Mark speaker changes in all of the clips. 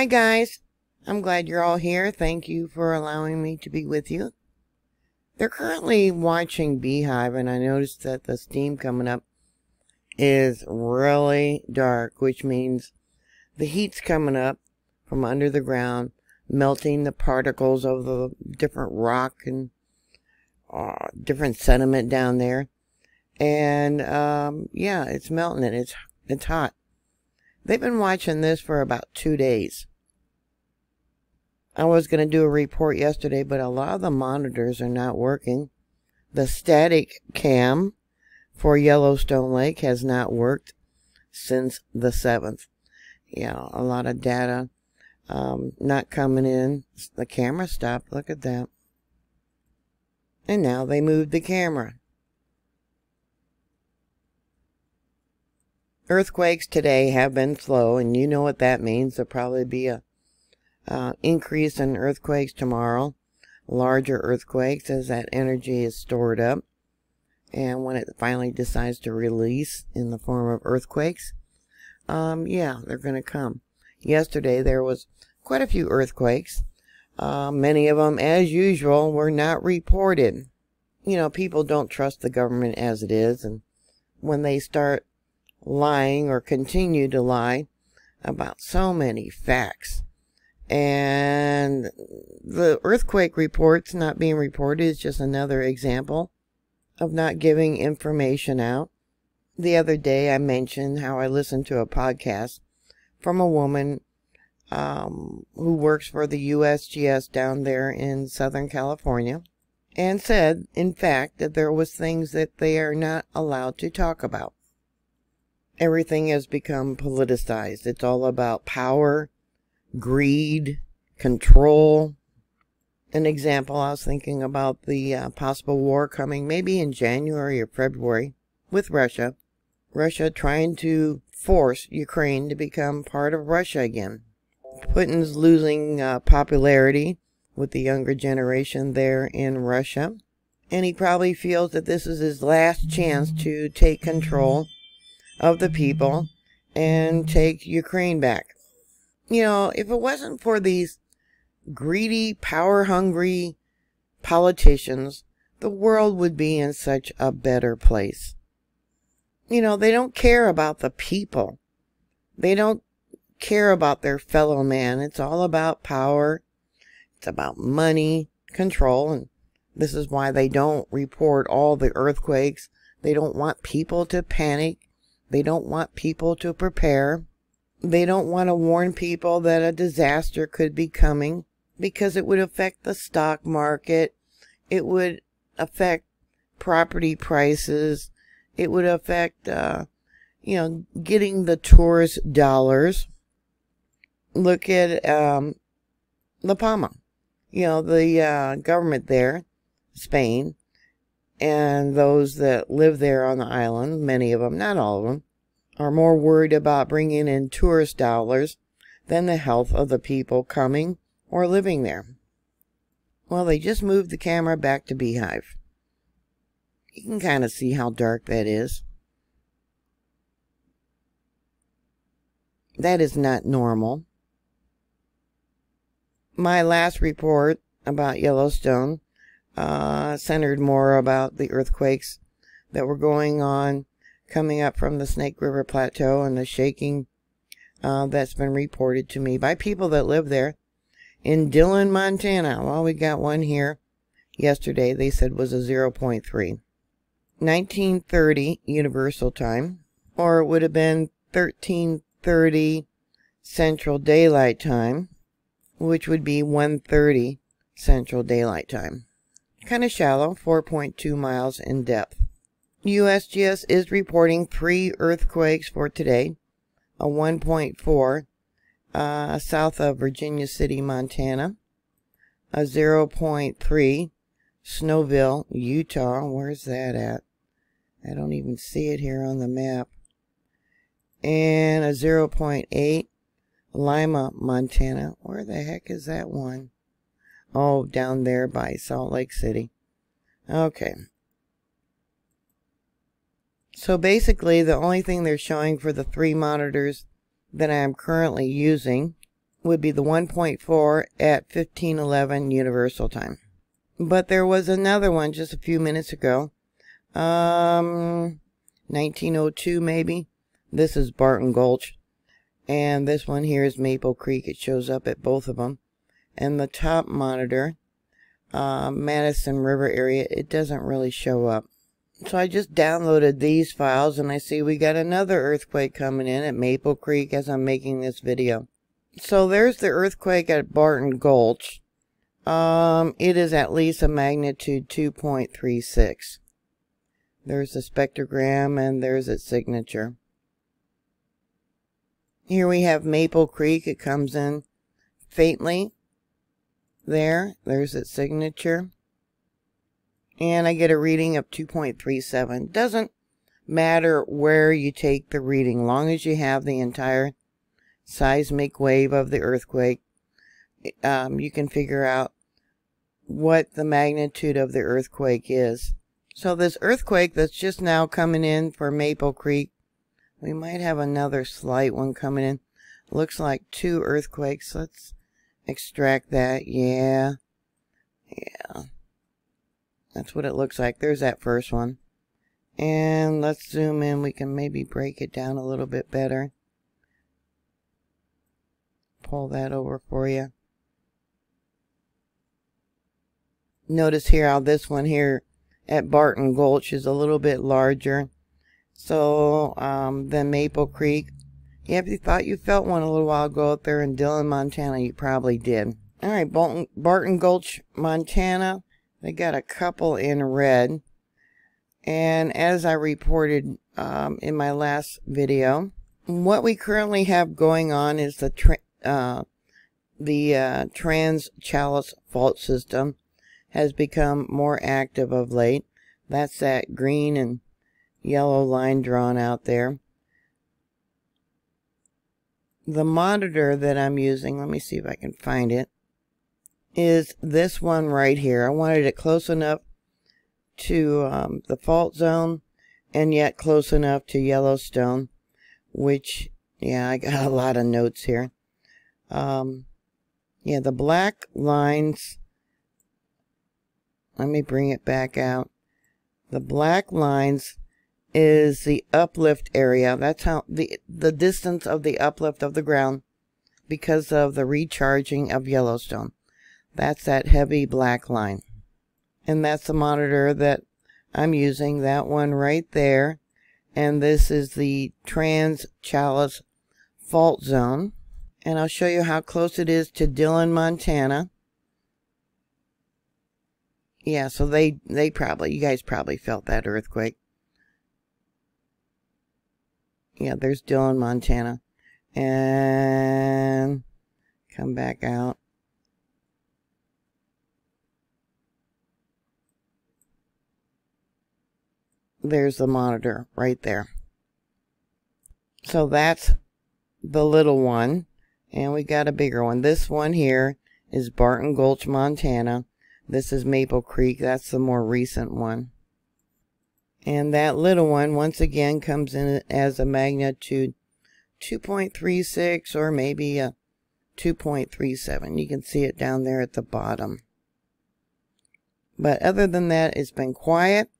Speaker 1: Hi, guys. I'm glad you're all here. Thank you for allowing me to be with you. They're currently watching Beehive, and I noticed that the steam coming up is really dark, which means the heat's coming up from under the ground, melting the particles of the different rock and uh, different sediment down there. And um, yeah, it's melting and it's it's hot. They've been watching this for about two days. I was going to do a report yesterday, but a lot of the monitors are not working. The static cam for Yellowstone Lake has not worked since the 7th. Yeah, a lot of data um, not coming in. The camera stopped. Look at that. And now they moved the camera. Earthquakes today have been slow, and you know what that means. There'll probably be a uh, increase in earthquakes tomorrow, larger earthquakes as that energy is stored up. And when it finally decides to release in the form of earthquakes, um, yeah, they're going to come. Yesterday there was quite a few earthquakes. Uh, many of them, as usual, were not reported. You know, people don't trust the government as it is, and when they start lying or continue to lie about so many facts, and the earthquake reports not being reported is just another example of not giving information out. The other day I mentioned how I listened to a podcast from a woman um, who works for the USGS down there in Southern California and said, in fact, that there was things that they are not allowed to talk about. Everything has become politicized. It's all about power, greed, control. An example, I was thinking about the uh, possible war coming maybe in January or February with Russia. Russia trying to force Ukraine to become part of Russia again. Putin's losing uh, popularity with the younger generation there in Russia. And he probably feels that this is his last chance to take control of the people and take Ukraine back. You know, if it wasn't for these greedy, power hungry politicians, the world would be in such a better place. You know, they don't care about the people. They don't care about their fellow man. It's all about power. It's about money, control, and this is why they don't report all the earthquakes. They don't want people to panic. They don't want people to prepare. They don't want to warn people that a disaster could be coming because it would affect the stock market. It would affect property prices. It would affect, uh, you know, getting the tourist dollars. Look at um, La Palma. You know, the uh, government there, Spain, and those that live there on the island, many of them, not all of them, are more worried about bringing in tourist dollars than the health of the people coming or living there. Well, they just moved the camera back to Beehive. You can kind of see how dark that is. That is not normal. My last report about Yellowstone uh, centered more about the earthquakes that were going on coming up from the Snake River Plateau and the shaking uh, that's been reported to me by people that live there in Dillon, Montana. Well, we got one here yesterday. They said was a 0.3. 1930 Universal Time, or it would have been 1330 Central Daylight Time, which would be 130 Central Daylight Time. Kind of shallow, 4.2 miles in depth. USGS is reporting three earthquakes for today, a 1.4 uh, south of Virginia City, Montana. A 0.3, Snowville, Utah. Where's that at? I don't even see it here on the map. And a 0.8, Lima, Montana. Where the heck is that one? Oh, down there by Salt Lake City. Okay. So basically, the only thing they're showing for the three monitors that I am currently using would be the 1.4 at 1511 Universal Time. But there was another one just a few minutes ago. Um, 1902 maybe. This is Barton Gulch. And this one here is Maple Creek. It shows up at both of them. And the top monitor, uh, Madison River area, it doesn't really show up. So I just downloaded these files and I see we got another earthquake coming in at Maple Creek as I'm making this video. So there's the earthquake at Barton Gulch. Um, it is at least a magnitude 2.36. There's the spectrogram and there's its signature. Here we have Maple Creek. It comes in faintly. There, there's its signature. And I get a reading of 2.37. Doesn't matter where you take the reading, long as you have the entire seismic wave of the earthquake, um, you can figure out what the magnitude of the earthquake is. So this earthquake that's just now coming in for Maple Creek, we might have another slight one coming in. Looks like two earthquakes. Let's extract that. Yeah. Yeah. That's what it looks like. There's that first one. And let's zoom in. We can maybe break it down a little bit better. Pull that over for you. Notice here how this one here at Barton Gulch is a little bit larger. So, um, than Maple Creek. Yeah, if you thought you felt one a little while ago out there in Dillon, Montana, you probably did. Alright, Barton, Barton Gulch, Montana. They got a couple in red. And as I reported um, in my last video, what we currently have going on is the uh, the uh, Trans Challis fault system has become more active of late. That's that green and yellow line drawn out there. The monitor that I'm using, let me see if I can find it, is this one right here. I wanted it close enough to um, the fault zone and yet close enough to Yellowstone, which, yeah, I got a lot of notes here. Um, yeah, the black lines let me bring it back out. The black lines is the uplift area. That's how the, the distance of the uplift of the ground because of the recharging of Yellowstone. That's that heavy black line. And that's the monitor that I'm using, that one right there. And this is the Trans Challis fault zone. And I'll show you how close it is to Dillon, Montana yeah, so they, they probably, you guys probably felt that earthquake. Yeah, there's Dillon, Montana. And come back out. There's the monitor right there. So that's the little one. And we got a bigger one. This one here is Barton Gulch, Montana. This is Maple Creek. That's the more recent one. And that little one, once again, comes in as a magnitude 2.36 or maybe a 2.37. You can see it down there at the bottom. But other than that, it's been quiet.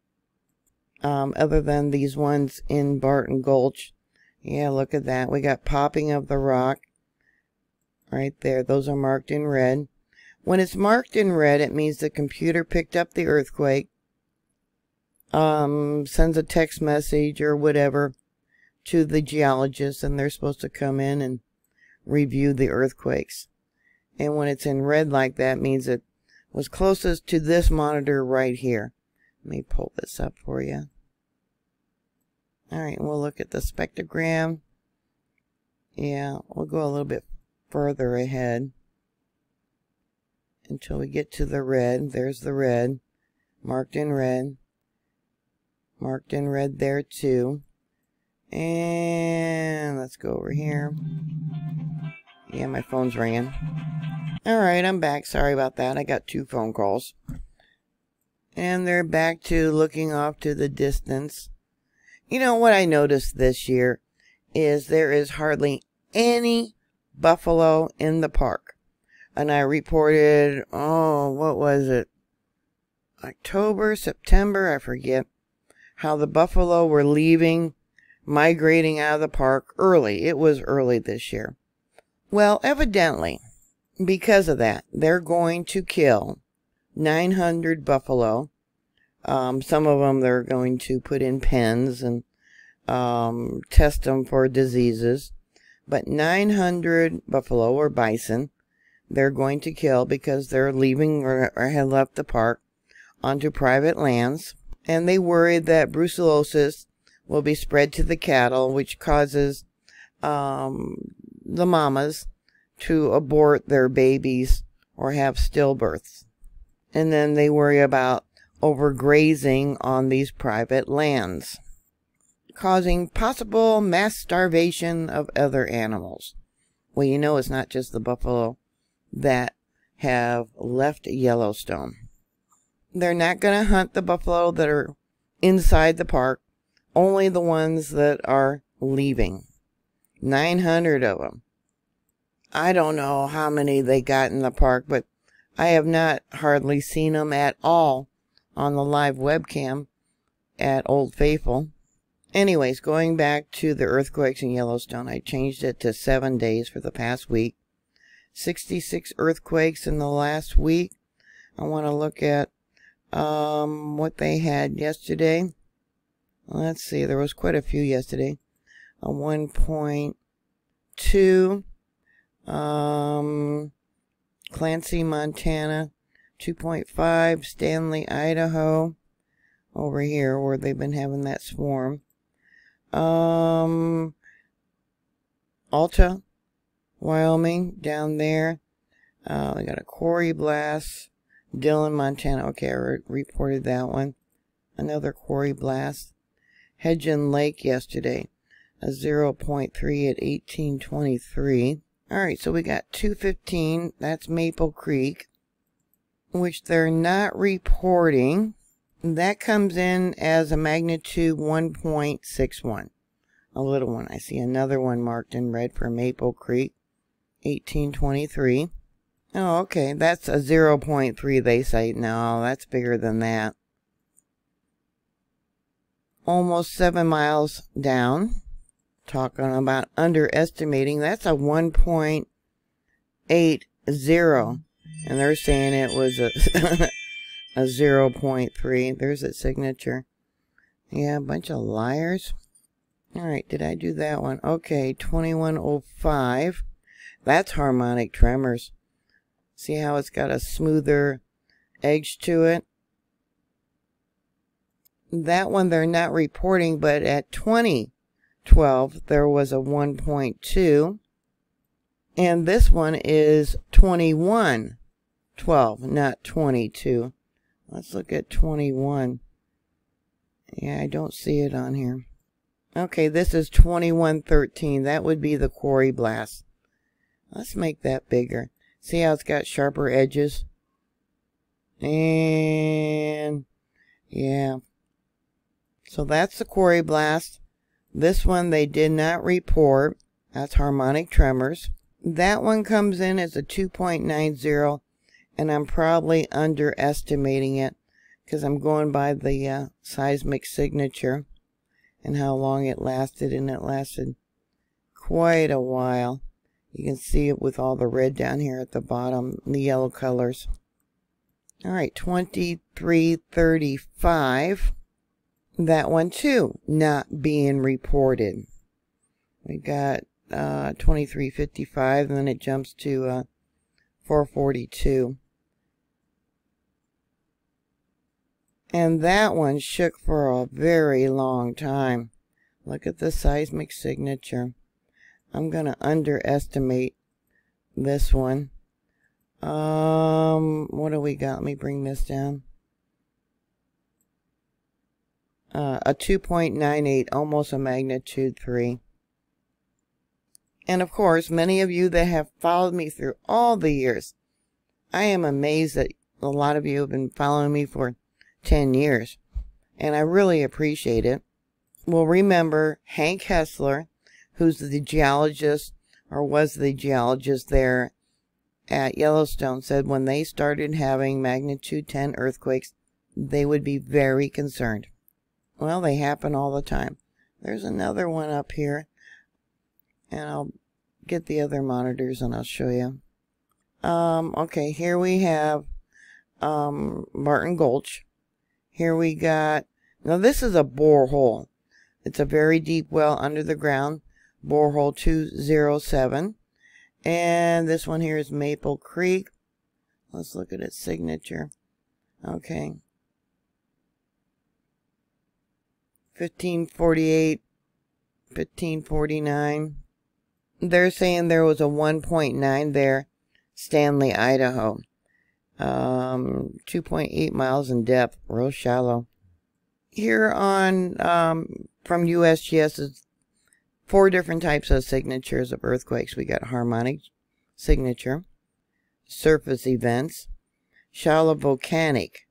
Speaker 1: Um, other than these ones in Barton Gulch. Yeah, look at that. We got popping of the rock right there. Those are marked in red. When it's marked in red, it means the computer picked up the earthquake, um, sends a text message or whatever to the geologist, and they're supposed to come in and review the earthquakes. And when it's in red like that, means it was closest to this monitor right here. Let me pull this up for you. Alright, we'll look at the spectrogram. Yeah, we'll go a little bit further ahead until we get to the red. There's the red, marked in red, marked in red there too. And let's go over here. Yeah, my phone's ringing. Alright, I'm back. Sorry about that. I got two phone calls. And they're back to looking off to the distance. You know, what I noticed this year is there is hardly any buffalo in the park. And I reported, oh, what was it? October, September, I forget, how the buffalo were leaving, migrating out of the park early. It was early this year. Well, evidently, because of that, they're going to kill 900 buffalo. Um, some of them they're going to put in pens and um, test them for diseases. But 900 buffalo or bison they're going to kill because they're leaving or, or have left the park onto private lands. And they worry that brucellosis will be spread to the cattle, which causes um, the mamas to abort their babies or have stillbirths. And then they worry about overgrazing on these private lands, causing possible mass starvation of other animals. Well, you know, it's not just the buffalo that have left Yellowstone. They're not going to hunt the buffalo that are inside the park, only the ones that are leaving. 900 of them. I don't know how many they got in the park, but I have not hardly seen them at all on the live webcam at Old Faithful. Anyways, going back to the earthquakes in Yellowstone, I changed it to seven days for the past week. 66 earthquakes in the last week. I want to look at um, what they had yesterday. Let's see, there was quite a few yesterday. A 1.2. Um, Clancy, Montana. 2.5. Stanley, Idaho. Over here where they've been having that swarm. Um, Alta, Wyoming, down there. Uh, we got a quarry blast. Dillon, Montana. Okay, I re reported that one. Another quarry blast. Hebgen Lake yesterday. A 0.3 at 1823. Alright, so we got 215. That's Maple Creek. Which they're not reporting. That comes in as a magnitude 1.61. A little one. I see another one marked in red for Maple Creek. 1823. Oh, okay. That's a 0.3 they say. No, that's bigger than that. Almost seven miles down. Talking about underestimating. That's a 1.80. And they're saying it was a, a 0.3. There's a signature. Yeah, a bunch of liars. Alright, did I do that one? Okay, 2105. That's harmonic tremors. See how it's got a smoother edge to it? That one they're not reporting, but at 2012 there was a 1.2. And this one is 21, 12, not 22. Let's look at 21. Yeah, I don't see it on here. Okay, this is 2113. That would be the quarry blast. Let's make that bigger. See how it's got sharper edges? And yeah. So that's the quarry blast. This one they did not report. That's harmonic tremors. That one comes in as a 2.90 and I'm probably underestimating it because I'm going by the uh, seismic signature and how long it lasted and it lasted quite a while. You can see it with all the red down here at the bottom, the yellow colors. All right, 2335. That one too, not being reported. We got uh, 2355, and then it jumps to uh, 442. And that one shook for a very long time. Look at the seismic signature. I'm going to underestimate this one. Um, what do we got? Let me bring this down. Uh, a 2.98, almost a magnitude 3. And of course, many of you that have followed me through all the years, I am amazed that a lot of you have been following me for 10 years. And I really appreciate it. Well, remember Hank Heasler who's the geologist or was the geologist there at Yellowstone, said when they started having magnitude 10 earthquakes, they would be very concerned. Well, they happen all the time. There's another one up here, and I'll get the other monitors and I'll show you. Um, okay, here we have um, Barton Gulch. Here we got, now this is a borehole. It's a very deep well under the ground, borehole 207. And this one here is Maple Creek. Let's look at its signature. Okay. 1548, 1549. They're saying there was a 1.9 there, Stanley, Idaho. Um, 2.8 miles in depth, real shallow. Here on, um, from USGS is four different types of signatures of earthquakes. We got harmonic signature, surface events, shallow volcanic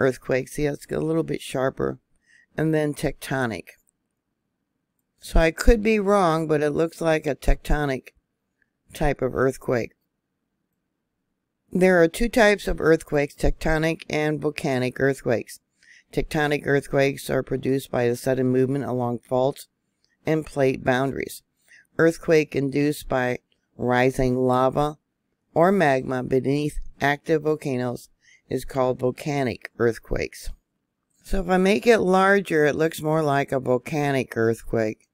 Speaker 1: earthquakes. See, it's a little bit sharper. And then tectonic. So I could be wrong, but it looks like a tectonic type of earthquake. There are two types of earthquakes, tectonic and volcanic earthquakes. Tectonic earthquakes are produced by the sudden movement along faults and plate boundaries. Earthquake induced by rising lava or magma beneath active volcanoes is called volcanic earthquakes. So if I make it larger, it looks more like a volcanic earthquake.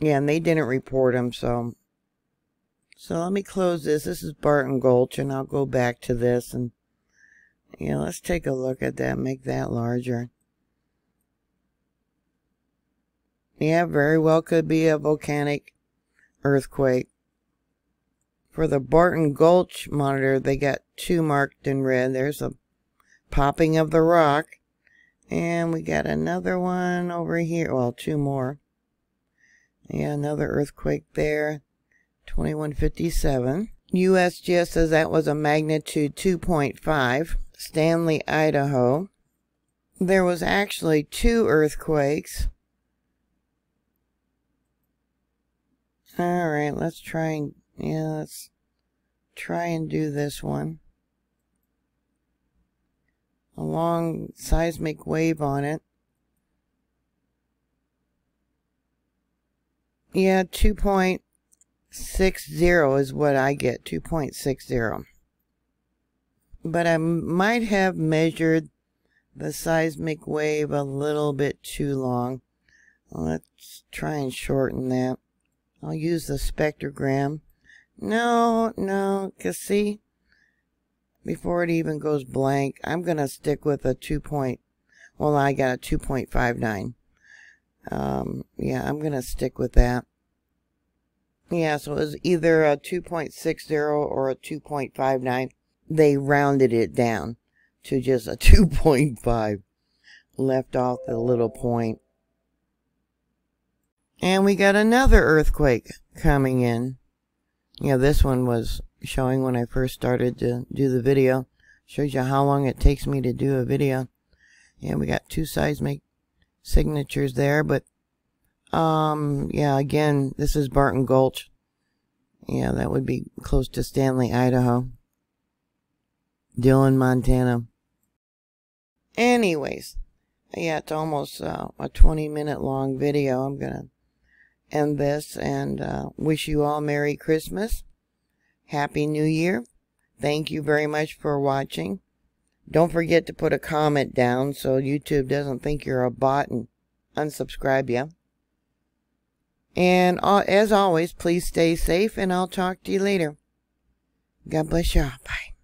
Speaker 1: Yeah, and they didn't report them, so... So let me close this. This is Barton Gulch, and I'll go back to this. And, yeah, let's take a look at that, make that larger. Yeah, very well could be a volcanic earthquake. For the Barton Gulch monitor, they got two marked in red. There's a popping of the rock. And we got another one over here. Well, two more. Yeah, another earthquake there. 2157. USGS says that was a magnitude 2.5. Stanley, Idaho. There was actually two earthquakes. Alright, let's try and, yeah, let's try and do this one. A long seismic wave on it. Yeah, 2.60 is what I get, 2.60. But I might have measured the seismic wave a little bit too long. Let's try and shorten that. I'll use the spectrogram. No, no, cause see, before it even goes blank, I'm going to stick with a 2 point, well, I got a 2.59. Um, yeah, I'm going to stick with that. Yeah, so it was either a 2.60 or a 2.59. They rounded it down to just a 2.5. Left off the little point. And we got another earthquake coming in. Yeah, this one was showing when I first started to do the video. Shows you how long it takes me to do a video. And we got two seismic signatures there, but um yeah, again, this is Barton Gulch. Yeah, that would be close to Stanley, Idaho. Dillon, Montana. Anyways, yeah, it's almost uh, a 20 minute long video. I'm going to end this and uh, wish you all Merry Christmas. Happy New Year. Thank you very much for watching. Don't forget to put a comment down so YouTube doesn't think you're a bot and unsubscribe you. And uh, as always, please stay safe and I'll talk to you later. God bless y'all. Bye.